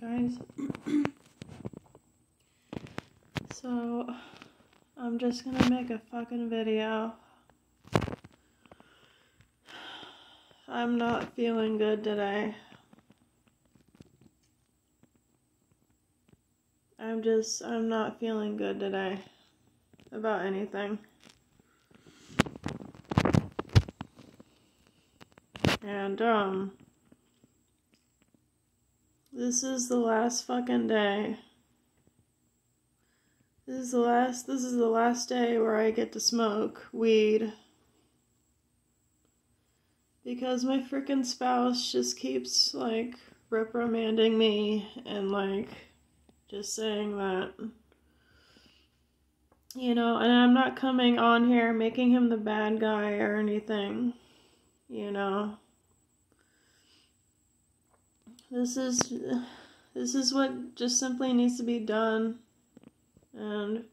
guys. so, I'm just gonna make a fucking video. I'm not feeling good today. I'm just, I'm not feeling good today about anything. And, um, this is the last fucking day. This is the last, this is the last day where I get to smoke weed. Because my freaking spouse just keeps, like, reprimanding me and, like, just saying that you know, and I'm not coming on here making him the bad guy or anything, you know. This is this is what just simply needs to be done. And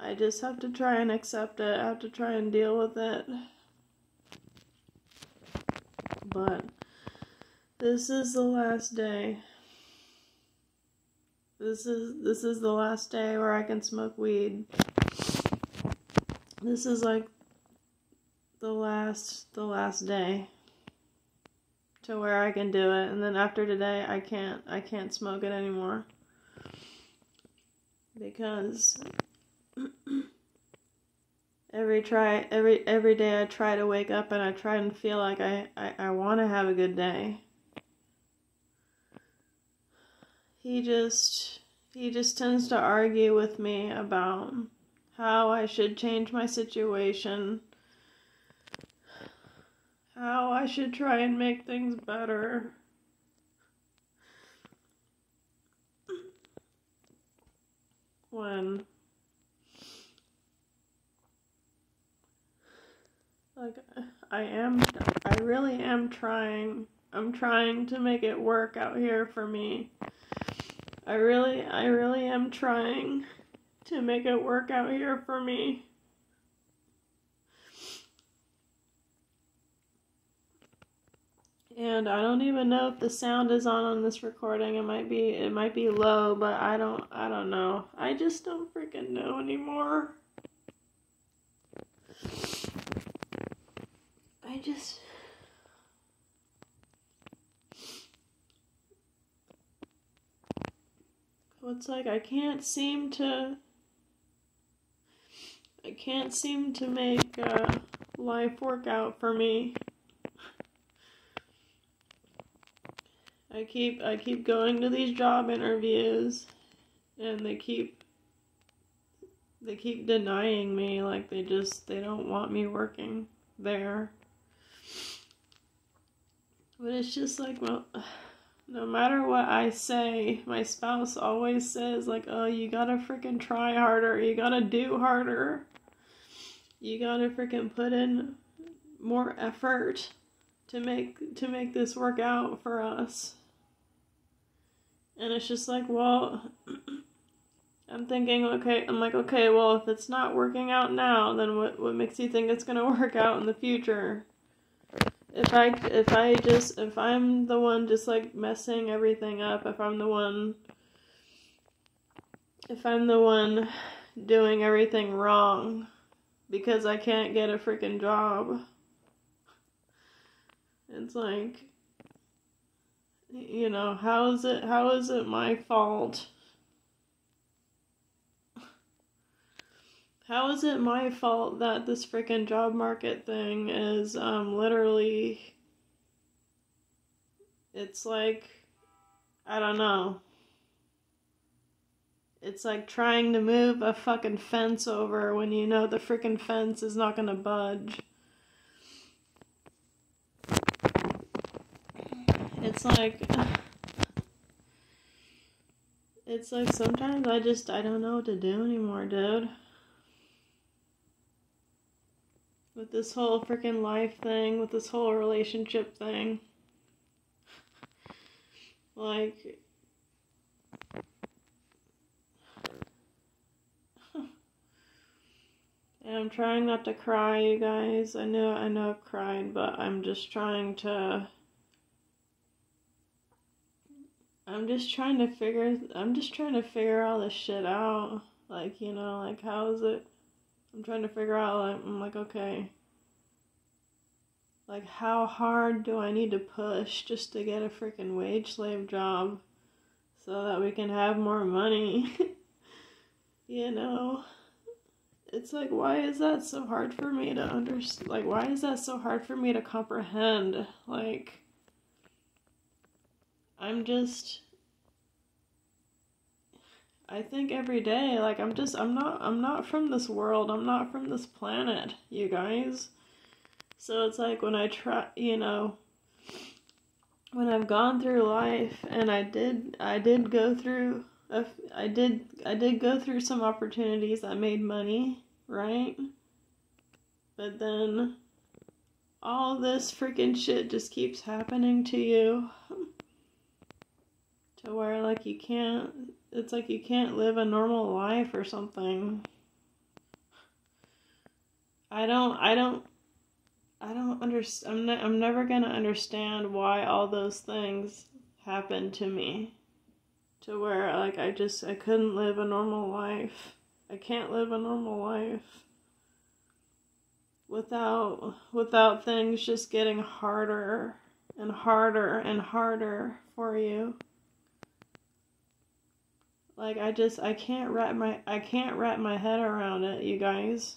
I just have to try and accept it. I have to try and deal with it. But this is the last day. This is this is the last day where I can smoke weed. This is like the last the last day to where I can do it and then after today I can't I can't smoke it anymore. Because every try every every day I try to wake up and I try and feel like I I, I want to have a good day. He just he just tends to argue with me about how I should change my situation how I should try and make things better. When like I am I really am trying. I'm trying to make it work out here for me. I really I really am trying to make it work out here for me. And I don't even know if the sound is on on this recording. It might be it might be low, but I don't I don't know. I just don't freaking know anymore. I just It's like I can't seem to I can't seem to make uh, life work out for me. I keep I keep going to these job interviews and they keep they keep denying me like they just they don't want me working there. But it's just like well no matter what I say, my spouse always says like, "Oh, you got to freaking try harder. You got to do harder. You got to freaking put in more effort to make to make this work out for us." And it's just like, well, I'm thinking, okay, I'm like, okay, well, if it's not working out now, then what, what makes you think it's gonna work out in the future? If I, if I just, if I'm the one just like messing everything up, if I'm the one, if I'm the one doing everything wrong because I can't get a freaking job, it's like, you know, how is it how is it my fault? How is it my fault that this freaking job market thing is um literally it's like I don't know. It's like trying to move a fucking fence over when you know the freaking fence is not gonna budge. It's like it's like sometimes I just I don't know what to do anymore, dude. With this whole freaking life thing, with this whole relationship thing. like And I'm trying not to cry, you guys. I know I know I've cried, but I'm just trying to I'm just trying to figure I'm just trying to figure all this shit out. Like, you know, like how is it I'm trying to figure out like I'm like, okay. Like how hard do I need to push just to get a freaking wage slave job so that we can have more money? you know? It's like why is that so hard for me to understand? Like why is that so hard for me to comprehend? Like I'm just I think every day like I'm just I'm not I'm not from this world. I'm not from this planet, you guys. So it's like when I try, you know, when I've gone through life and I did I did go through a, I did I did go through some opportunities that made money, right? But then all this freaking shit just keeps happening to you to where like you can't it's like you can't live a normal life or something. I don't i don't i don't understand I'm, ne- I'm never gonna understand why all those things happened to me. To where like i just i couldn't live a normal life. I can't live a normal life without without things just getting harder and harder and harder for you like I just I can't wrap my I can't wrap my head around it, you guys.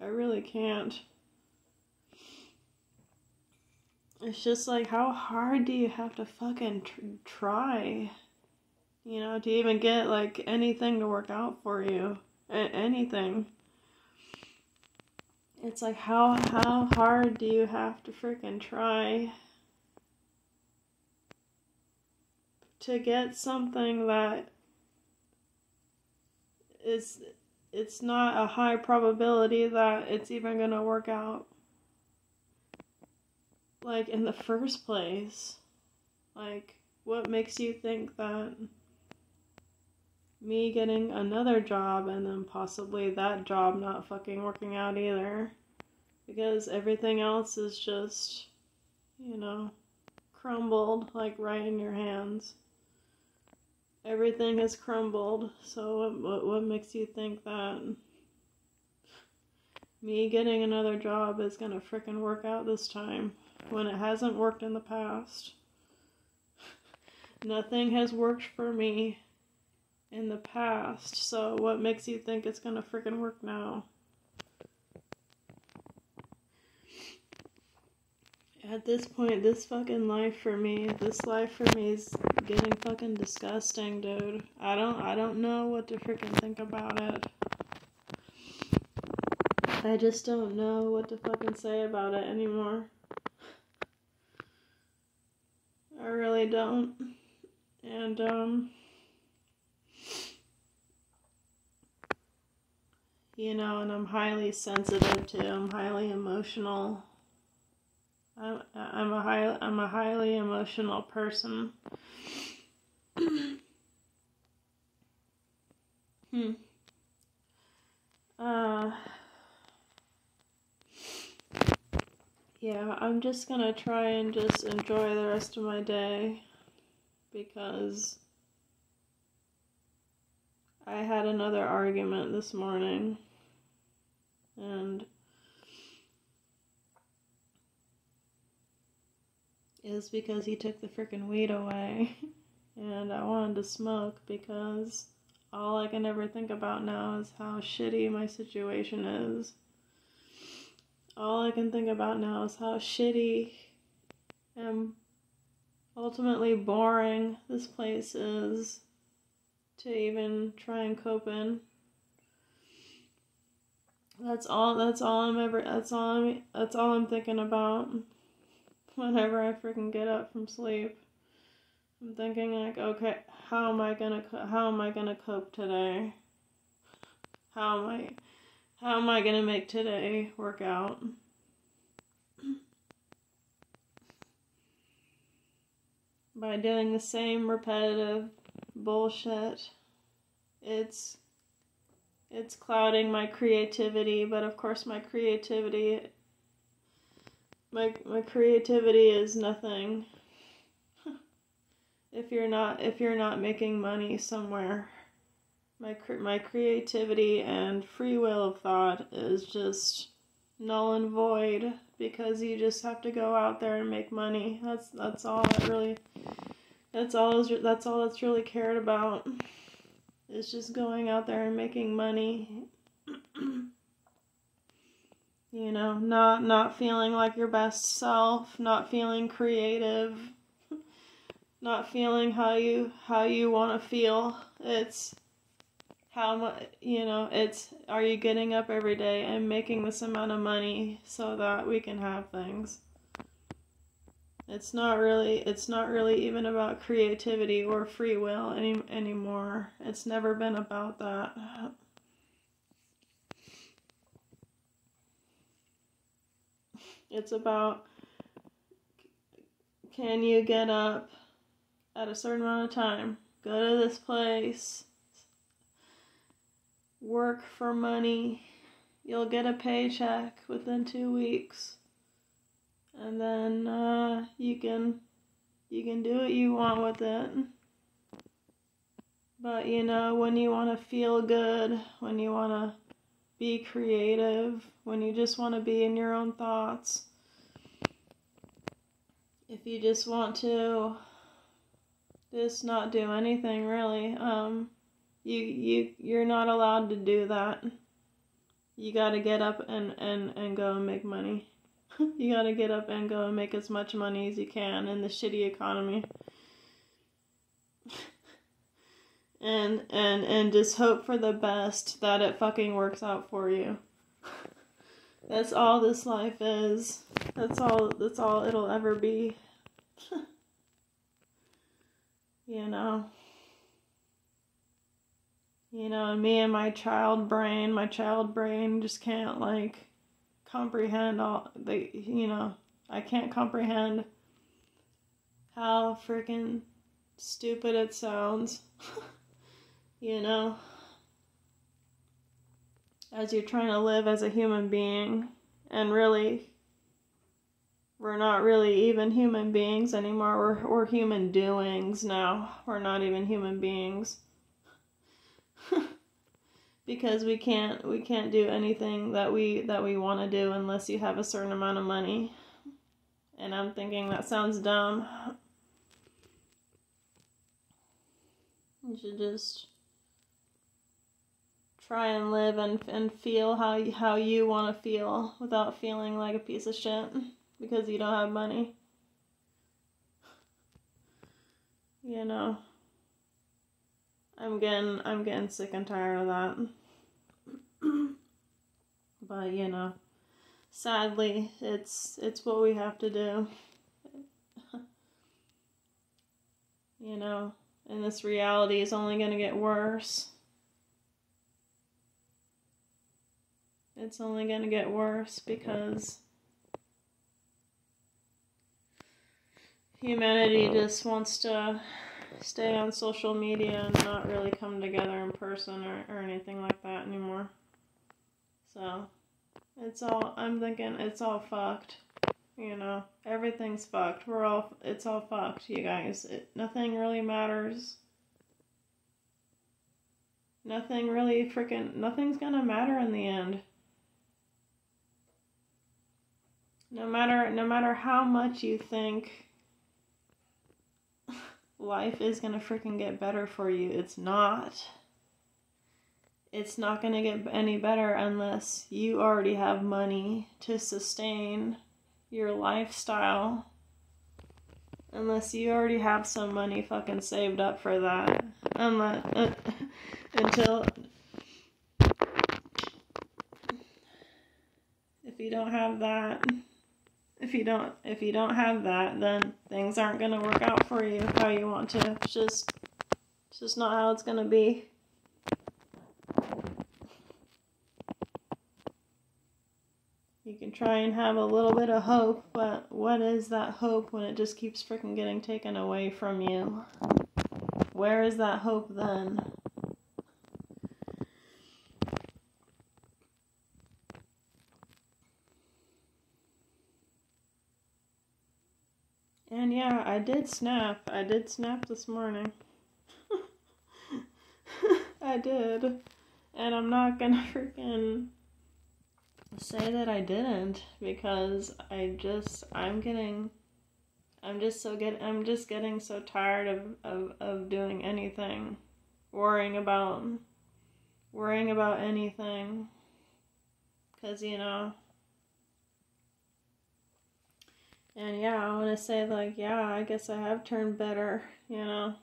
I really can't. It's just like how hard do you have to fucking tr- try? You know, to even get like anything to work out for you. A- anything. It's like how how hard do you have to freaking try to get something that it's it's not a high probability that it's even going to work out. Like in the first place like what makes you think that me getting another job and then possibly that job not fucking working out either? Because everything else is just you know crumbled like right in your hands everything has crumbled. So what, what, makes you think that me getting another job is gonna fricking work out this time when it hasn't worked in the past? Nothing has worked for me in the past, so what makes you think it's gonna fricking work now? At this point, this fucking life for me, this life for me is getting fucking disgusting, dude. I don't I don't know what to freaking think about it. I just don't know what to fucking say about it anymore. I really don't. And um you know, and I'm highly sensitive too. I'm highly emotional. I'm I'm a high I'm a highly emotional person. hmm. Uh. Yeah, I'm just gonna try and just enjoy the rest of my day because I had another argument this morning and is because he took the freaking weed away. and I wanted to smoke because all I can ever think about now is how shitty my situation is. All I can think about now is how shitty and ultimately boring this place is to even try and cope in. That's all that's all I'm ever that's all I'm that's all I'm thinking about whenever I freaking get up from sleep. I'm thinking like, okay, how am I gonna how am I gonna cope today? How am I how am I gonna make today work out? By doing the same repetitive bullshit. It's it's clouding my creativity, but of course my creativity my my creativity is nothing. if you're not if you're not making money somewhere my my creativity and free will of thought is just null and void because you just have to go out there and make money. That's that's all that really that's all is that's all that's really cared about. Is just going out there and making money you know not not feeling like your best self not feeling creative not feeling how you how you want to feel. It's how much you know it's are you getting up every day and making this amount of money so that we can have things? It's not really it's not really even about creativity or free will any anymore. It's never been about that It's about can you get up at a certain amount of time, go to this place, work for money, you'll get a paycheck within two weeks, and then uh, you can you can do what you want with it. But you know, when you want to feel good, when you want to be creative, when you just want to be in your own thoughts. If you just want to just not do anything really, um you you you're not allowed to do that. You got to get up and and and go and make money. you got to get up and go and make as much money as you can in the shitty economy. and and and just hope for the best that it fucking works out for you. That's all this life is. That's all that's all it'll ever be. you know. You know, me and my child brain, my child brain just can't like comprehend all the you know, I can't comprehend how freaking stupid it sounds. you know, as you're trying to live as a human being, and really, we're not really even human beings anymore. We're, we're human doings now. We're not even human beings. because we can't we can't do anything that we that we want to do unless you have a certain amount of money. And I'm thinking that sounds dumb. You should just try and live and and feel how you, how you want to feel without feeling like a piece of shit because you don't have money. You know. I'm getting I'm getting sick and tired of that. but you know, sadly, it's it's what we have to do. you know, and this reality is only going to get worse. It's only going to get worse because humanity just wants to stay on social media and not really come together in person or, or anything like that anymore. So, it's all, I'm thinking it's all fucked. You know, everything's fucked. We're all, it's all fucked, you guys. It, nothing really matters. Nothing really freaking, nothing's gonna matter in the end. No matter no matter how much you think life is going to freaking get better for you, it's not. It's not going to get any better unless you already have money to sustain your lifestyle. Unless you already have some money fucking saved up for that. Unless, uh, until if you don't have that if you don't if you don't have that then things aren't going to work out for you how you want to. It's just it's just not how it's going to be. You can try and have a little bit of hope but what is that hope when it just keeps freaking getting taken away from you? Where is that hope then And yeah, I did snap. I did snap this morning. I did. And I'm not gonna freaking say that I didn't because I just I'm getting I'm just so get I'm just getting so tired of, of, of doing anything. Worrying about worrying about anything. Cause you know and yeah, I wanna say like, yeah, I guess I have turned better, you know.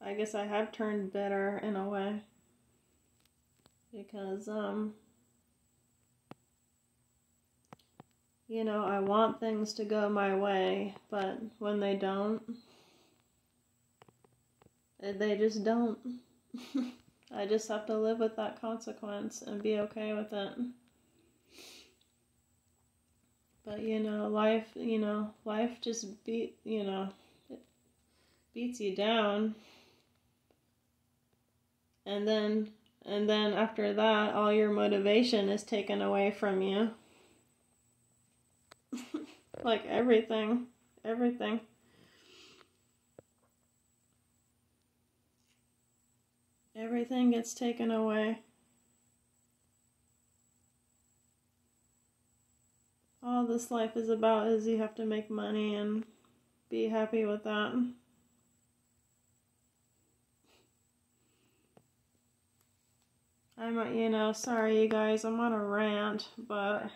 I guess I have turned better in a way. Because um you know, I want things to go my way, but when they don't, eh, they just don't. I just have to live with that consequence and be okay with it. But you know, life, you know, life just beat, you know, beats you down. And then and then after that, all your motivation is taken away from you. like everything, everything. Everything gets taken away. All this life is about is you have to make money and be happy with that. I'm, you know, sorry you guys, I'm on a rant, but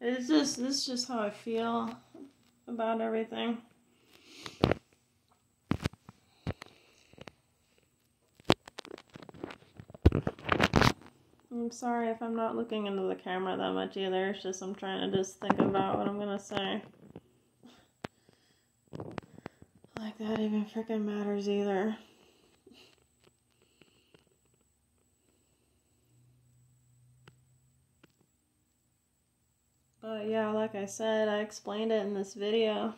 it's just this is just how I feel about everything. Sorry if I'm not looking into the camera that much either. It's just I'm trying to just think about what I'm gonna say. Like that even freaking matters either. But yeah, like I said, I explained it in this video.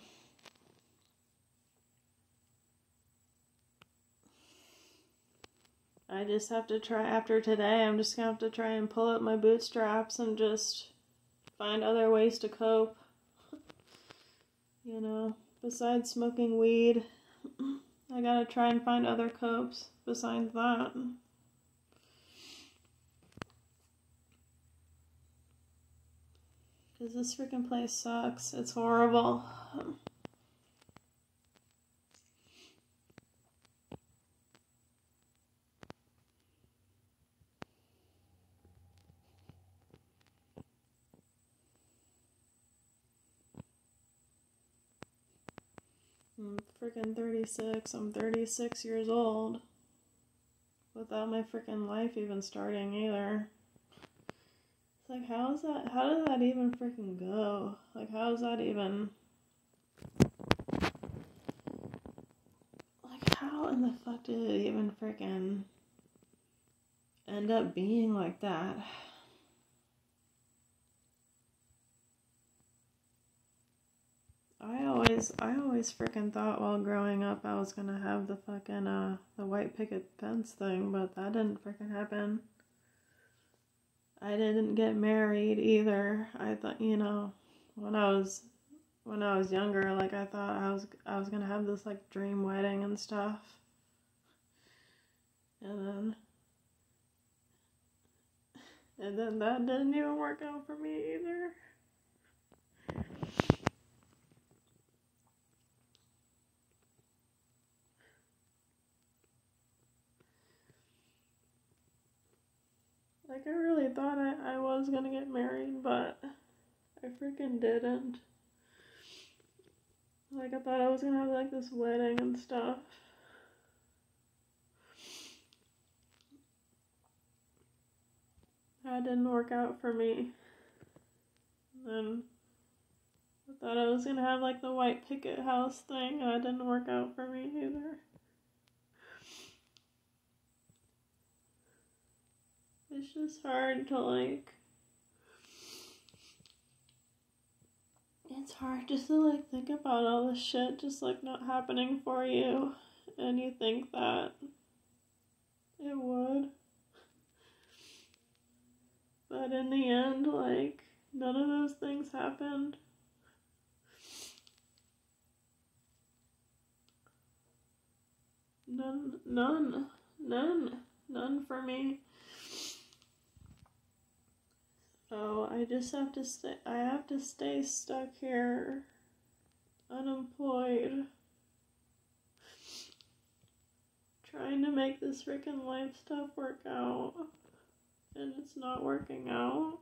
I just have to try, after today, I'm just gonna have to try and pull up my bootstraps and just find other ways to cope. you know, besides smoking weed, I gotta try and find other copes besides that. Because this freaking place sucks. It's horrible. Freaking 36. I'm 36 years old. Without my freaking life even starting either. It's like, how is that? How does that even freaking go? Like, how is that even? Like, how in the fuck did it even freaking end up being like that? I always, I always freaking thought while growing up I was gonna have the fucking uh the white picket fence thing, but that didn't freaking happen. I didn't get married either. I thought, you know, when I was when I was younger, like I thought I was I was gonna have this like dream wedding and stuff. And then and then that didn't even work out for me either. Like, I really thought I, I was gonna get married, but I freaking didn't. Like, I thought I was gonna have, like, this wedding and stuff. That didn't work out for me. And I thought I was gonna have, like, the white picket house thing, and that didn't work out for me either. It's just hard to like. It's hard just to like think about all this shit just like not happening for you, and you think that it would. But in the end, like, none of those things happened. none, none, none, none for me. So I just have to stay, I have to stay stuck here, unemployed, trying to make this freaking life stuff work out, and it's not working out.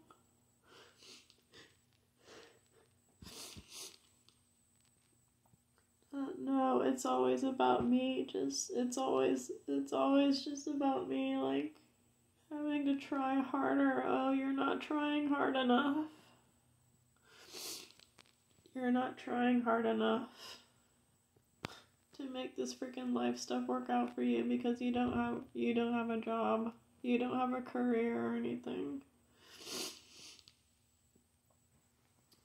Uh, no, it's always about me. Just it's always it's always just about me. Like having to try harder. Oh, you're not trying hard enough. You're not trying hard enough to make this freaking life stuff work out for you because you don't have you don't have a job. You don't have a career or anything.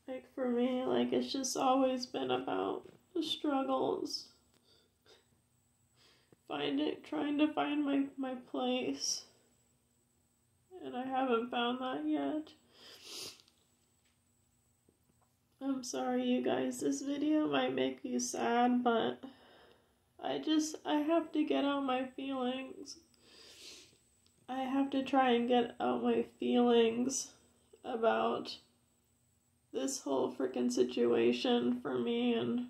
Like for me, like it's just always been about the struggles. Find it trying to find my, my place and I haven't found that yet. I'm sorry, you guys. This video might make you sad, but I just, I have to get out my feelings. I have to try and get out my feelings about this whole freaking situation for me and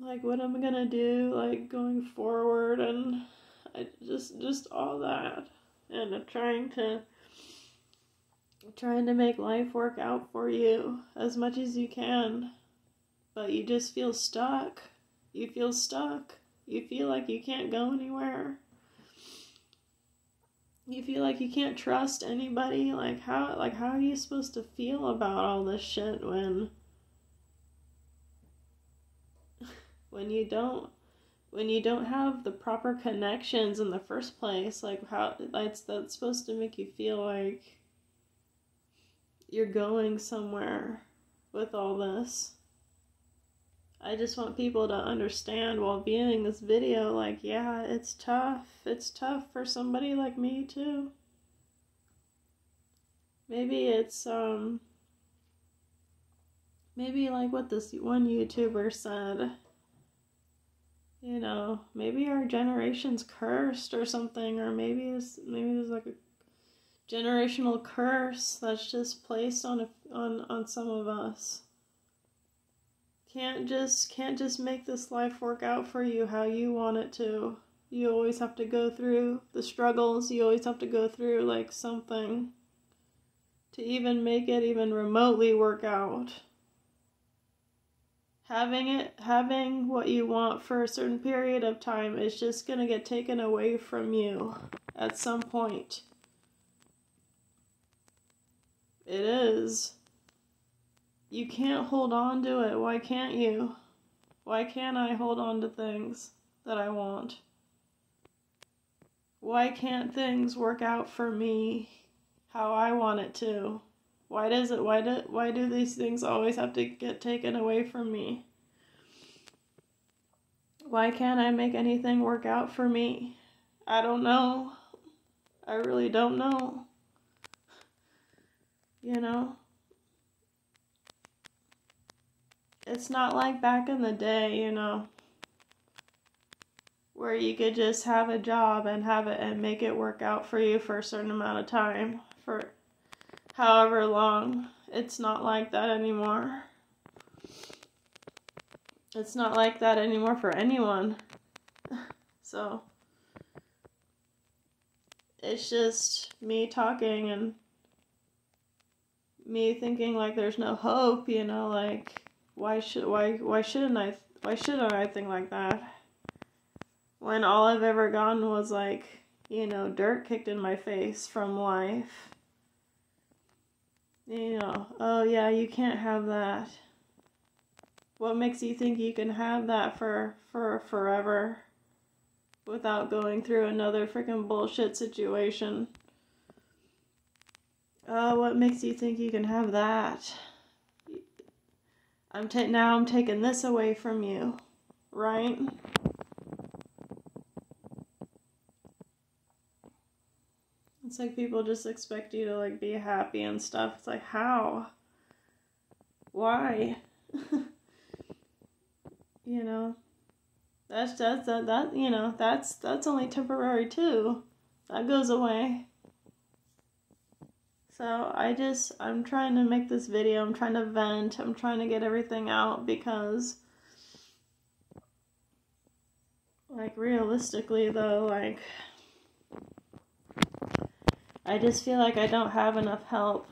like what I'm gonna do, like going forward, and I just, just all that and trying to trying to make life work out for you as much as you can. But you just feel stuck. You feel stuck. You feel like you can't go anywhere. You feel like you can't trust anybody. Like how like how are you supposed to feel about all this shit when when you don't when you don't have the proper connections in the first place, like how that's that's supposed to make you feel like you're going somewhere with all this. I just want people to understand while viewing this video, like, yeah, it's tough. It's tough for somebody like me too. Maybe it's um maybe like what this one YouTuber said you know, maybe our generation's cursed or something, or maybe it's maybe there's like a generational curse that's just placed on a, on on some of us. Can't just can't just make this life work out for you how you want it to. You always have to go through the struggles. You always have to go through like something to even make it even remotely work out having it having what you want for a certain period of time is just going to get taken away from you at some point. It is. You can't hold on to it. Why can't you? Why can't i hold on to things that i want? Why can't things work out for me how i want it to why does it why do why do these things always have to get taken away from me? Why can't I make anything work out for me? I don't know. I really don't know. You know? It's not like back in the day, you know, where you could just have a job and have it and make it work out for you for a certain amount of time for however long. It's not like that anymore. It's not like that anymore for anyone. So, it's just me talking and me thinking like there's no hope, you know, like why should why why shouldn't I why shouldn't I think like that? When all I've ever gotten was like, you know, dirt kicked in my face from life you know, oh yeah, you can't have that. What makes you think you can have that for for forever without going through another freaking bullshit situation? Oh, what makes you think you can have that? I'm ta- now I'm taking this away from you, right? It's like people just expect you to like be happy and stuff. It's like how? Why? you know? That's that's that, that you know that's that's only temporary too. That goes away. So I just I'm trying to make this video. I'm trying to vent. I'm trying to get everything out because like realistically though, like I just feel like I don't have enough help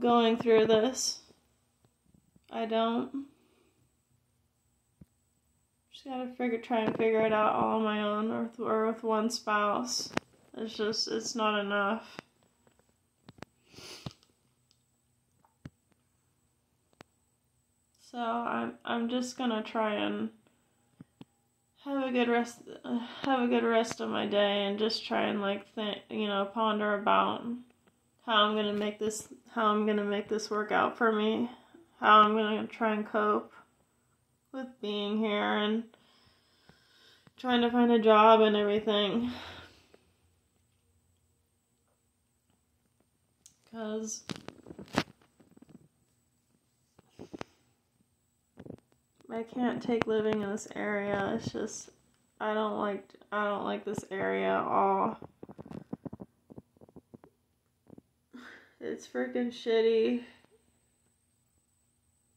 going through this. I don't. Just gotta figure, try and figure it out all on my own, or, or with one spouse. It's just, it's not enough. So I'm, I'm just gonna try and have a good rest, have a good rest of my day, and just try and like think, you know, ponder about how I'm gonna make this, how I'm gonna make this work out for me, how I'm gonna try and cope with being here and trying to find a job and everything. Cause I can't take living in this area. It's just I don't like I don't like this area at all. It's freaking shitty.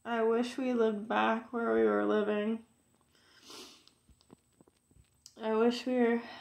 I wish we lived back where we were living. I wish we were